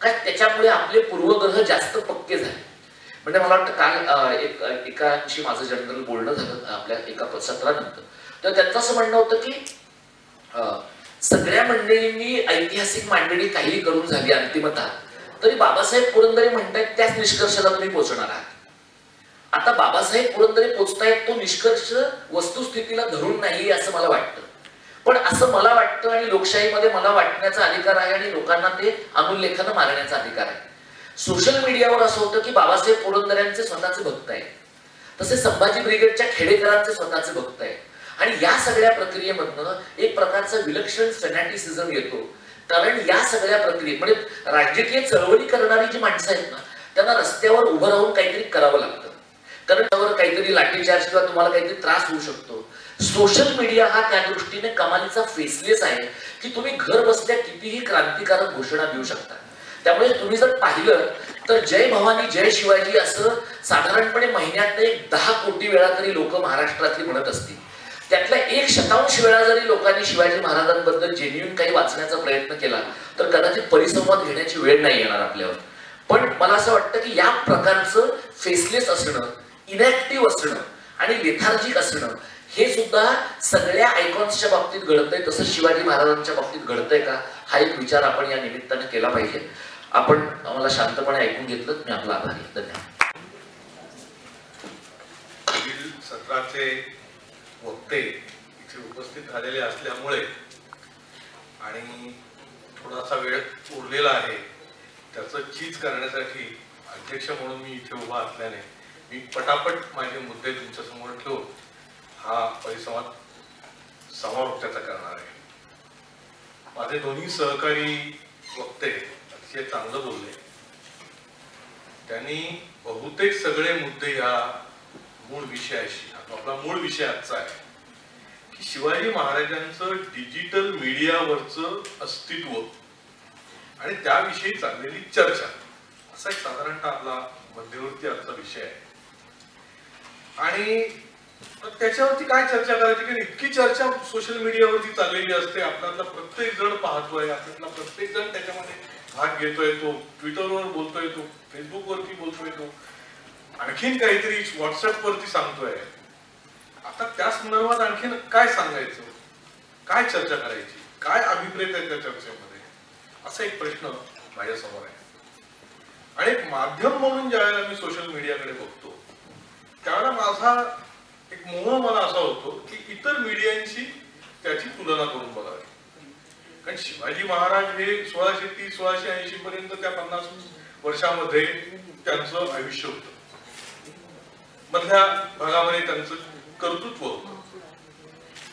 का त्याच्यामुळे आपले पूर्वग्रह जास्त पक्के झाले? म्हणजे मला वाटतं काल एक एकाशी माझं जनरल बोलणं झालं आपल्या एका सत्रानंतर तर त्यांचं असं म्हणणं होतं की सगळ्या मंडळींनी ऐतिहासिक मांडणी काही करून झाली अंतिमतः. तरी बाबासाहेब पुरंदरे म्हणतात त्याच निष्कर्षाला तुम्ही पोहोचणार आहात. आता बाबासाहेब पुरंदरे पोचतायत तो निष्कर्ष वस्तुस्थितीला धरून नाही असं मला वाटतं. पण असं मला वाटतं आणि लोकशाहीमध्ये मला वाटण्याचा अधिकार आहे आणि लोकांना ते अनुल्लेखानं मारण्याचा अधिकार आहे. सोशल मीडियावर असं होतं की बाबासाहेब पुरंदऱ्यांचे स्वतःचे भक्त आहे तसे संभाजी ब्रिगेडच्या खेडेकरांचे स्वतःचे भक्त आहे आणि या सगळ्या प्रक्रियेमधनं एक प्रकारचा विलक्षण फेनॅटिसिझम येतो. कारण या सगळ्या प्रक्रिये म्हणजे राजकीय चळवळी करणारी जी माणसं आहेत ना त्यांना रस्त्यावर उभं राहून काहीतरी करावं लागतं. कारण त्यावर काहीतरी लाठीचार्ज किंवा तुम्हाला काहीतरी त्रास होऊ शकतो. सोशल मीडिया हा त्या दृष्टीने कमालीचा फेसलेस आहे की तुम्ही घर बसल्या कितीही क्रांतिकारक घोषणा देऊ शकता. त्यामुळे तुम्ही जर पाहिलं तर जय भवानी जय शिवाजी असं साधारणपणे महिन्यात एक दहा कोटी वेळा तरी लोक महाराष्ट्रातली म्हणत असतील. त्यातल्या एक शतांश वेळा जरी लोकांनी शिवाजी महाराजांबद्दल जेन्युन काही वाचण्याचा प्रयत्न केला तर कदाचित परिसंवाद घेण्याची वेळ नाही येणार आपल्यावर. पण मला असं वाटतं की या प्रकारचं फेसलेस असणं इनॅक्टिव्ह असणं आणि लेथार्जिक असणं हे सुद्धा सगळ्या आयकॉन्सच्या बाबतीत घडतंय. तसं शिवाजी महाराजांच्या बाबतीत घडतंय का? हा एक विचार आपण या निमित्ताने केला पाहिजे. आपण आम्हाला शांतपणे ऐकून घेतलं. मी आपला आभारी धन्यवाद. पुढील सत्राचे वक्ते इथे उपस्थित झालेले असल्यामुळे आणि थोडासा वेळ उरलेला आहे त्याचं चीज करण्यासाठी अध्यक्ष म्हणून मी इथे उभा असल्याने मी पटापट माझे मुद्दे तुमच्यासमोर ठेवून हा परिसंवाद समारोप त्याचा करणार आहे. माझे दोन्ही सहकारी वक्ते अतिशय चांगलं बोलले. त्यांनी बहुतेक सगळे मुद्दे या मूळ विषयाशी आपला मूळ विषय आजचा आहे की शिवाजी महाराजांचं डिजिटल मीडियावरचं अस्तित्व आणि त्याविषयी चाललेली चर्चा. असा एक साधारणतः आपला मध्यवर्ती आजचा विषय आहे. आणि त्याच्यावरती काय चर्चा करायची कारण इतकी चर्चा सोशल मीडियावरती चाललेली असते. आपल्यातला प्रत्येक जण पाहतोय आपल्यातला प्रत्येक जण त्याच्यामध्ये भाग घेतोय तो. ट्विटरवर बोलतोय तो. फेसबुकवरती बोलतोय तो. आणखीन काहीतरी व्हॉट्सअप वरती सांगतोय. आता त्या संदर्भात आणखीन काय सांगायचं? काय चर्चा करायची? काय अभिप्रेत आहे त्या चर्चेमध्ये? असा एक प्रश्न माझ्यासमोर आहे. आणि एक माध्यम म्हणून ज्यावेळेला मी सोशल मीडियाकडे बघतो त्यावेळेला माझा एक मोह मला असा होतो की इतर मीडियांशी त्याची तुलना करून बघावी. कारण शिवाजी महाराज हे सोळाशे तीस सोळाशे ऐंशी पर्यंत त्या पन्नास वर्षामध्ये त्यांचं आयुष्य होत. मधल्या भागामध्ये त्यांचं कर्तृत्व होतं.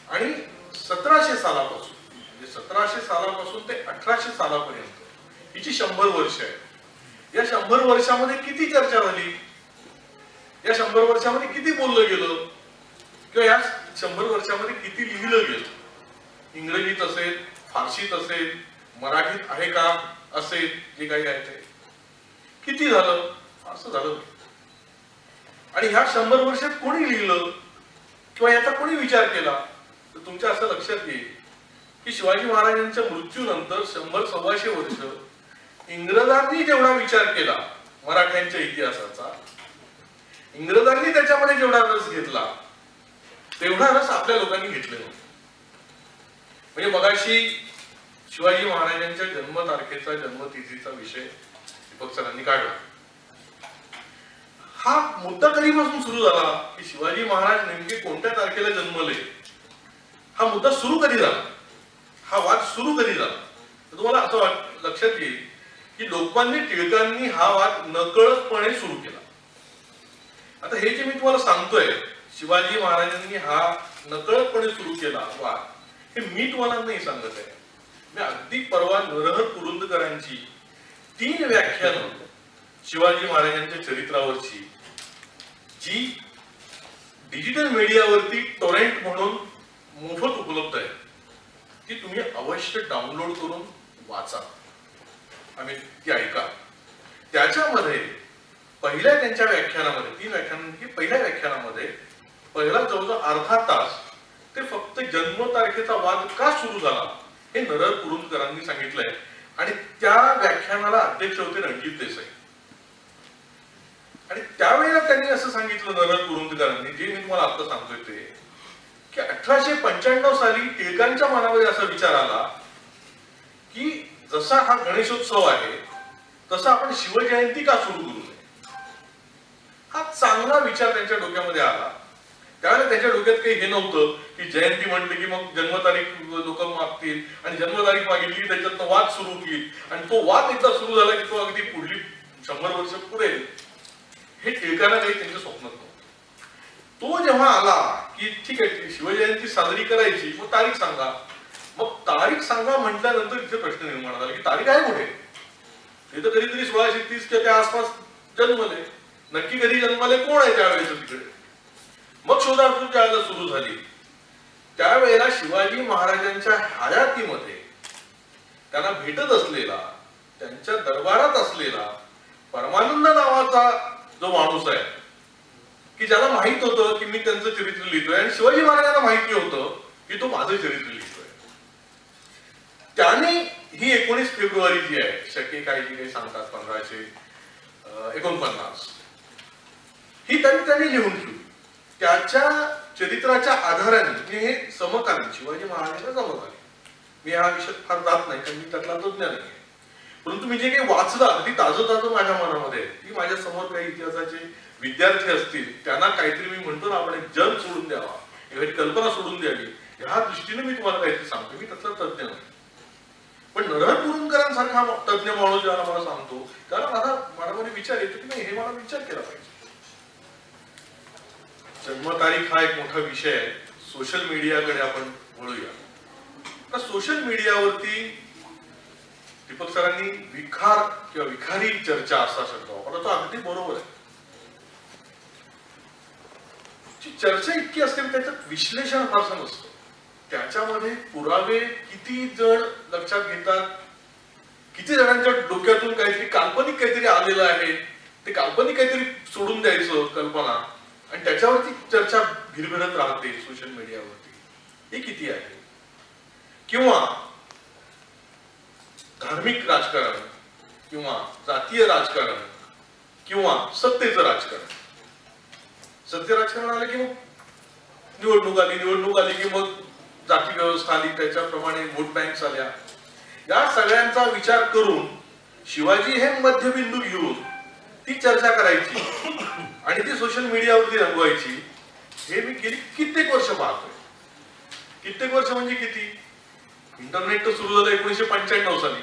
आणि सतराशे सालापासून म्हणजे सतराशे सालापासून ते अठराशे सालापर्यंत हिची शंभर वर्ष आहे या शंभर वर्षामध्ये किती चर्चा झाली? या शंभर वर्षामध्ये किती बोललं गेलं? किंवा या शंभर वर्षामध्ये किती लिहिलं गेलं? इंग्रजीत असेल फारसीत असेल मराठीत आहे का? असेल जे काही आहे ते. किती झालं? असं झालं. आणि ह्या शंभर वर्षात कोणी लिहिलं? किंवा याचा कोणी विचार केला? तर तुमच्या असं लक्षात येईल की शिवाजी महाराजांच्या मृत्यूनंतर शंभर सव्वाशे वर्ष इंग्रजांनी जेवढा विचार केला मराठ्यांच्या इतिहासाचा इंग्रजांनी त्याच्यामध्ये जेवढा रस घेतला तेवढा रस आपल्या लोकांनी घेतलेला म्हणजे मगाशी शिवाजी महाराजांच्या जन्मतारखेचा जन्मतिथीचा विषय दीपक सरांनी काढला. हा मुद्दा कधीपासून सुरू झाला की शिवाजी महाराज नेमके कोणत्या तारखेला जन्मले? हा मुद्दा सुरू कधी झाला? हा वाद सुरू कधी झाला? तर तुम्हाला असं वाट लक्षात येईल की लोकमान्य टिळकांनी हा वाद नकळतपणे सुरू केला. आता हे जे मी तुम्हाला सांगतोय शिवाजी महाराजांनी हा नकळतपणे सुरू केला वाद हे मी तुम्हाला नाही सांगत आहे. मी अगदी परवा नरहर कुरुंदकरांची तीन व्याख्यानं शिवाजी महाराजांच्या चरित्रावरची जी डिजिटल मीडियावरती टोरेंट म्हणून मोफत उपलब्ध आहे ती तुम्ही अवश्य डाउनलोड करून वाचा. आम्ही ती ऐका. त्याच्यामध्ये पहिल्या त्यांच्या व्याख्यानामध्ये तीन व्याख्यान पहिल्या व्याख्यानामध्ये पहिला जवळजवळ अर्धा तास ते फक्त जन्मतारखेचा वाद का सुरू झाला हे नरळ कुरुंदकरांनी सांगितलंय. आणि त्या व्याख्यानाला अध्यक्ष होते रणजित देसाई. आणि त्यावेळेला त्यांनी असं सांगितलं नरळ कुरुंदकरांनी जे मी तुम्हाला आता सांगतोय ते की अठराशे पंच्याण्णव साली टिळकांच्या मनामध्ये असा विचार आला की जसा हा गणेशोत्सव आहे तसा आपण शिवजयंती का सुरू करू नये? हा चांगला विचार त्यांच्या डोक्यामध्ये आला. त्यावेळेला त्यांच्या डोक्यात काही हे नव्हतं की जयंती म्हणते की मग जन्मतारीख लोक मागतील आणि जन्मतारीख मागितली की त्याच्यातनं वाद सुरू होईल आणि तो वाद एकदा सुरू झाला की तो अगदी पुढली शंभर वर्ष पुरेल हे टिळकांना काही त्यांच्या स्वप्नात नव्हतं. तो जेव्हा आला की ठीक आहे शिवजयंती साजरी करायची मग तारीख सांगा. मग तारीख सांगा म्हटल्यानंतर इथे प्रश्न निर्माण झाला की तारीख आहे कुठे? ते तर कधीतरी सोळाशे तीसच्या त्या आसपास जन्मले. नक्की कधी जन्माले कोण आहे त्यावेळेस तिकडे? मग शोधाशोध ज्यावेळेला सुरू झाली. त्यावेळेला शिवाजी महाराजांच्या हयातीमध्ये त्यांना भेटत असलेला त्यांच्या दरबारात असलेला परमानंद नावाचा जो माणूस आहे की ज्याला माहीत होतं की मी त्यांचं चरित्र लिहितोय आणि शिवाजी महाराजांना माहिती होतं की तो माझं चरित्र लिहितोय. त्याने ही एकोणीस फेब्रुवारी जी आहे शके काही जी काही सांगतात पंधराशे एकोणपन्नास ही त्यांनी त्यांनी लिहून ठेवली. त्याच्या चरित्राच्या आधाराने मी हे समकालीन शिवाजी महाराजांना समकालीन. मी हा विषय फार जात नाही कारण मी त्यातला तज्ञ नाही परंतु मी जे काही वाचलं अगदी ताजं ताजं माझ्या मनामध्ये आहे, की माझ्यासमोर काही इतिहासाचे विद्यार्थी असतील त्यांना काहीतरी मी म्हणतो ना आपण एक जग सोडून द्यावा एखादी कल्पना सोडून द्यावी ह्या दृष्टीने मी तुम्हाला काहीतरी सांगतो. मी त्यातला तज्ञ नाही. पण नरहर मुरुमकरांसारखा तज्ञ माणूस ज्याला मला सांगतो त्याला माझा मनामध्ये विचार येतो की नाही हे मला विचार केला पाहिजे. जन्मतारीख हा एक मोठा विषय आहे. सोशल मीडियाकडे आपण वळूया. तर सोशल मीडियावरती दीपक सरांनी विखार किंवा विखारी चर्चा असा शब्द वापरला तो अगदी बरोबर आहे. चर्चा इतकी असते त्याच्यात विश्लेषण फारसं नसतं त्याच्यामध्ये पुरावे किती जण लक्षात घेतात? किती जणांच्या डोक्यातून काहीतरी काल्पनिक काहीतरी आलेलं आहे? ते काल्पनिक काहीतरी सोडून द्यायचं कल्पना. आणि त्याच्यावरती चर्चा भिरभिरत राहते सोशल मीडियावरती हे किती आहे? किंवा धार्मिक राजकारण किंवा जातीय राजकारण किंवा सत्तेचं राजकारण. सत्य राजकारण आलं की मग निवडणूक आली निवडणूक आली की मग जाती व्यवस्था आली त्याच्याप्रमाणे वोट बँक आल्या. या सगळ्यांचा विचार करून शिवाजी हे मध्यबिंदू घेऊन ती चर्चा करायची. आणि ती सोशल मीडियावरती रंगवायची हे मी गेली कित्येक वर्ष पाहतोय. कित्येक वर्ष म्हणजे किती? इंटरनेट तर सुरू झालं एकोणीशे पंच्याण्णव साली.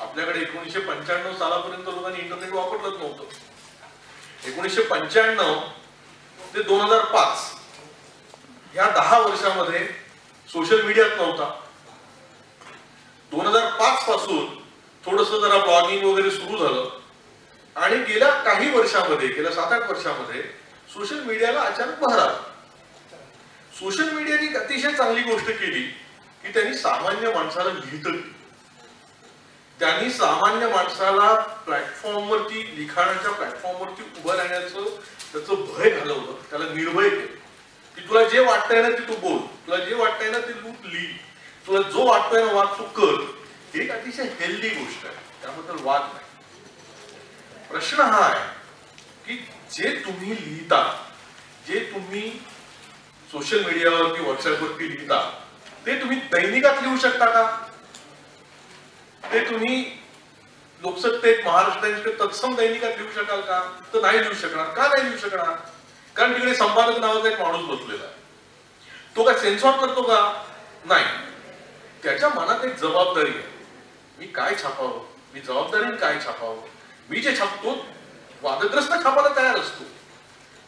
आपल्याकडे एकोणीशे पंच्याण्णव सालापर्यंत लोकांनी इंटरनेट वापरलंच नव्हतं. एकोणीशे पंच्याण्णव ते दोन हजार पाच या दहा वर्षामध्ये सोशल मीडियात नव्हता. दोन हजार पाच पासून थोडस जरा ब्लॉगिंग वगैरे सुरू झालं. आणि गेल्या काही वर्षामध्ये गेल्या सात आठ वर्षामध्ये सोशल मीडियाला अचानक बहर आला. सोशल मीडियाने अतिशय चांगली गोष्ट केली की त्यांनी सामान्य माणसाला लिहितं. त्यांनी सामान्य माणसाला प्लॅटफॉर्मवरती लिखाणाच्या प्लॅटफॉर्मवरती उभं राहण्याचं त्याचं भय घालवलं. त्याला निर्भय केलं. की तुला जे वाटतंय ना ते तू बोल. तुला जे वाटतंय ना ते तू लिही. तुला जो वाटतोय ना वाद तू कर. ही एक अतिशय हेल्दी गोष्ट आहे. त्याबद्दल वाद नाही. प्रश्न हा आहे की जे तुम्ही लिहिता जे तुम्ही सोशल मीडियावरती व्हॉट्सअपवरती लिहिता ते तुम्ही दैनिकात लिहू शकता का? ते तुम्ही लोकसत्तेत महाराष्ट्राचे तत्सम दैनिकात लिहू शकाल का? तर नाही लिहू शकणार. का नाही लिहू शकणार? कारण तिकडे संपादक नावाचा एक माणूस बसलेला आहे. तो काय सेन्सॉर करतो का? नाही. त्याच्या मनात एक जबाबदारी आहे. मी काय छापावं? मी जबाबदारीने काय छापावं? मी जे छापतो वादग्रस्त छापायला तयार असतो.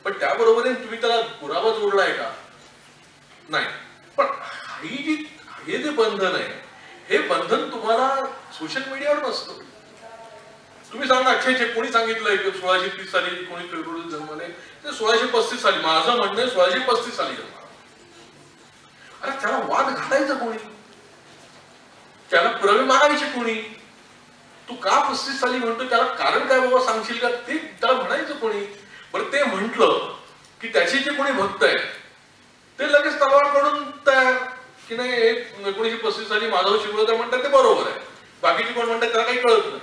पण त्याबरोबरीने तुम्ही त्याला पुरावा जोडलाय का? नाही. पण ही जी हे जे बंधन आहे हे बंधन तुम्हाला सोशल मीडियावर नसतं तुम्ही सांगा अक्षयचे कोणी सांगितलंय की सोळाशे तीस साली कोणी फेब्रुवारी जन्मले ते सोळाशे पस्तीस साली माझं म्हणणं आहे सोळाशे पस्तीस साली जन्म. अरे त्याला वाद घालायचा कोणी? त्याला पुरावे मागायचे कोणी? तू का पस्तीस साली म्हणतो त्याला कारण काय बाबा सांगशील का? ते त्याला म्हणायचं कोणी. बरं ते म्हंटल की त्याचे जे कोणी भक्त आहे ते लगेच तलवार काढून तयार. की नाही एकोणीशे पस्तीस साली माधव शिवळकर म्हणतात ते बरोबर आहे. बाकीचे कोण म्हणतात त्याला काही कळत नाही.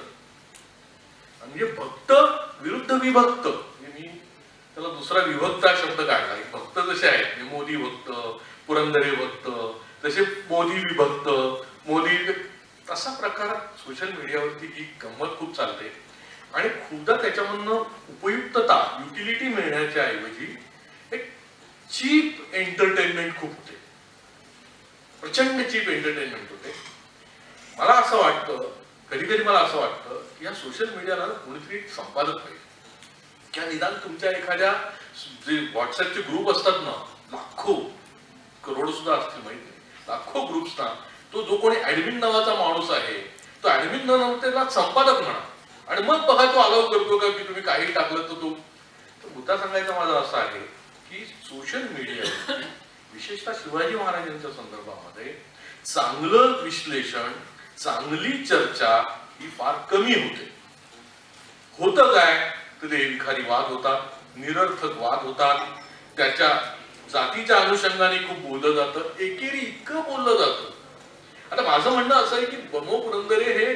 म्हणजे भक्त विरुद्ध विभक्त. मी त्याला दुसरा विभक्त हा शब्द काढला. भक्त जसे आहेत मोदी भक्त पुरंदरे भक्त तसे मोदी विभक्त मोदी तसा प्रकार सोशल मीडियावरती ही गंमत खूप चालते. आणि खूपदा त्याच्यामधनं उपयुक्तता युटिलिटी मिळण्याच्या ऐवजी एक चीप एंटरटेनमेंट खूप होते. प्रचंड चीप एंटरटेनमेंट होते. मला असं वाटतं कधी कधी मला असं वाटतं की या सोशल मीडियाला कोणीतरी संपादक पाहिजे. किंवा निदान तुमच्या एखाद्या जे व्हॉट्सअपचे ग्रुप असतात ना लाखो करोड सुद्धा असतील माहिती लाखो लाखो ग्रुप्सना तो जो कोणी ऍडमिन नावाचा माणूस आहे तो ऍडमिन न संपादक म्हणा. आणि मग बघा तो अलाव करतो का की तुम्ही काही टाकलं तर तो मुद्दा सांगायचा माझा असा आहे की सोशल मीडिया विशेषतः शिवाजी महाराजांच्या संदर्भामध्ये चांगलं विश्लेषण चांगली चर्चा ही फार कमी होते. होतं काय? तर ते विखारी वाद होतात निरर्थक वाद होतात. त्याच्या जातीच्या अनुषंगाने खूप बोललं जातं एकेरी इतकं बोललं जातं. आता माझं म्हणणं असं आहे की बमो पुरंदरे हे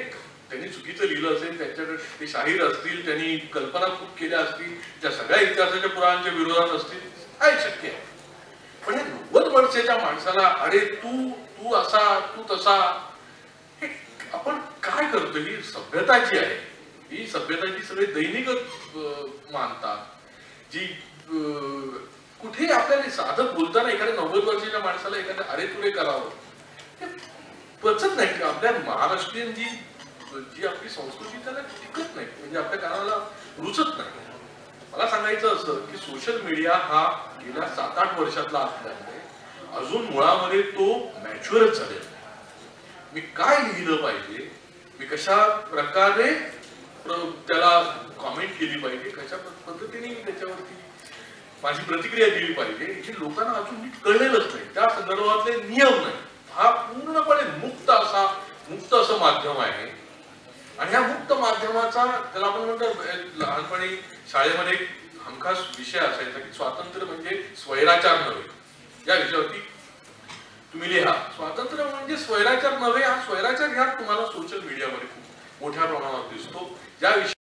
त्यांनी चुकीचं लिहिलं असेल त्यांच्याकडे ते शाहीर असतील त्यांनी कल्पना खूप केल्या असतील त्या सगळ्या इतिहासाच्या पुराणांच्या विरोधात असतील काय शक्य आहे. पण हे नव्वद वर्षाच्या माणसाला अरे तू तू असा तू तसा हे आपण काय करतो ही सभ्यता जी आहे. ही सभ्यता जी सगळे दैनिक मानतात. जी अं, कुठे आपल्याला साधं बोलताना एखाद्या नव्वद वर्षाच्या माणसाला एखाद्या अरे तुरे करावं पचत नाही की आपल्या महाराष्ट्रीयन जी जी आपली संस्कृती त्याला टिकत नाही म्हणजे आपल्या कानाला रुचत नाही. मला सांगायचं असं की सोशल मीडिया हा गेल्या सात आठ वर्षातला असल्यामुळे अजून मुळामध्ये तो मॅच्युअरच झालेला मी काय लिहिलं पाहिजे? मी कशा प्रकारे त्याला कॉमेंट केली पाहिजे? कशा पद्धतीने मी त्याच्यावरती माझी प्रतिक्रिया दिली पाहिजे? हे लोकांना अजून नीट कळलेलंच नाही. त्या संदर्भातले नियम नाही. हा पूर्णपणे मुक्त असा मुक्त असं माध्यम आहे. आणि ह्या मुक्त माध्यमाचा त्याला आपण म्हणतो लहानपणी शाळेमध्ये एक हमखास विषय असायचा की स्वातंत्र्य म्हणजे स्वैराचार नव्हे. या विषयावरती तुम्ही लिहा. स्वातंत्र्य म्हणजे स्वैराचार नव्हे हा स्वैराचार ह्या तुम्हाला सोशल मीडियामध्ये खूप मोठ्या प्रमाणावर दिसतो. ज्या विषय